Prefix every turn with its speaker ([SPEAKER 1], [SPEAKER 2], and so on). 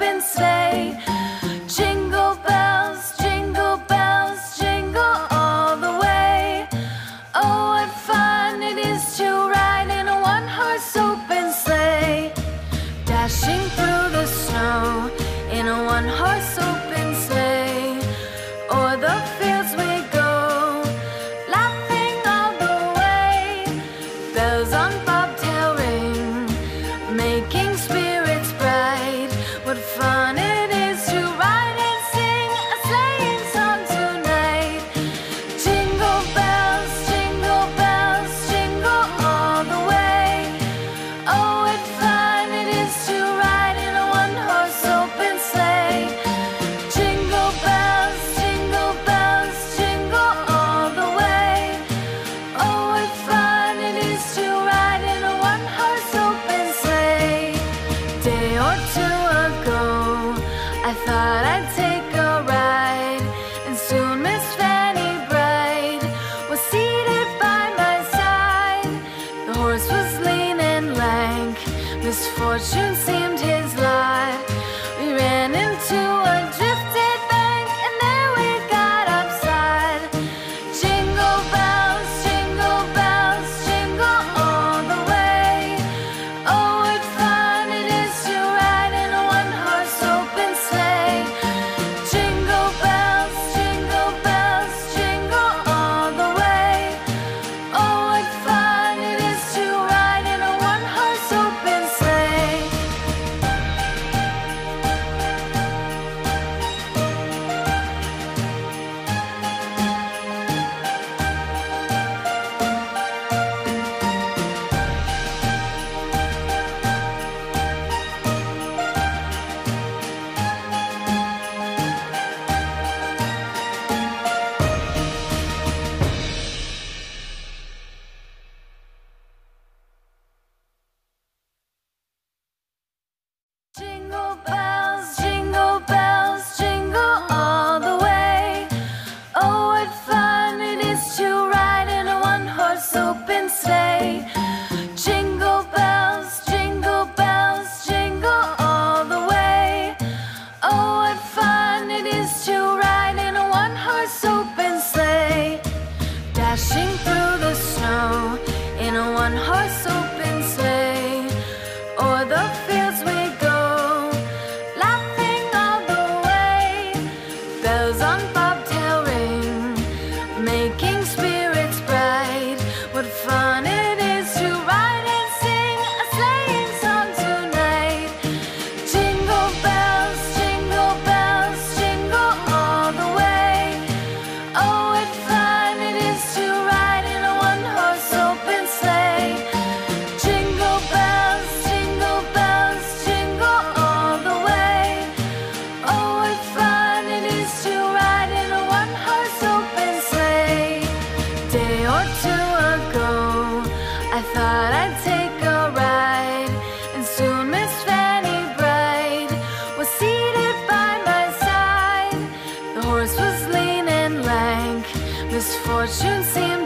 [SPEAKER 1] and stay. 现在幸福 thought I'd take a ride. And soon Miss Fanny Bright Was seated by my side. The horse was lean and lank. Misfortune seemed